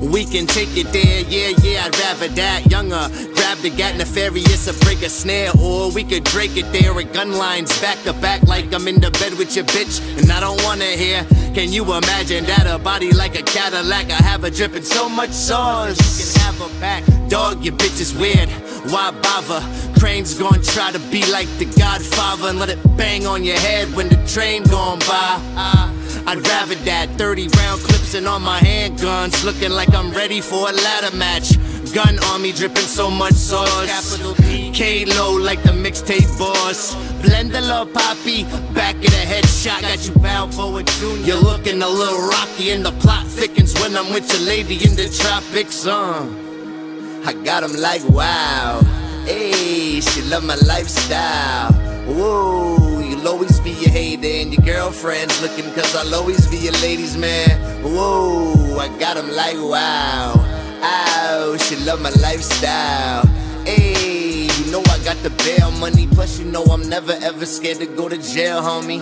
We can take it there, yeah, yeah, I'd rather that. Younger, grab the gat nefarious or break a snare. Or we could drake it there with gun lines back to back like I'm in the bed with your bitch. And I don't wanna hear. Can you imagine that? A body like a Cadillac. I have her dripping so much sauce. You can have her back. Dog, your bitch is weird. Why bother? Crane's gonna try to be like the Godfather and let it bang on your head when the train going by. Uh, I'd rather that 30 round clips and on my handguns, looking like I'm ready for a ladder match. Gun on me, dripping so much sauce. K-Lo like the mixtape boss. Blend a little poppy, back of the headshot, got you Balboa Jr. You're looking a little rocky, and the plot thickens when I'm with your lady in the tropics. Uh. I got 'em like wow. Hey, she love my lifestyle. Whoa, and your girlfriend's looking cause I'll always be your ladies man. Whoa, I got 'em like wow. Ow, she love my lifestyle. Hey, you know I got the bail money, plus you know I'm never ever scared to go to jail, homie.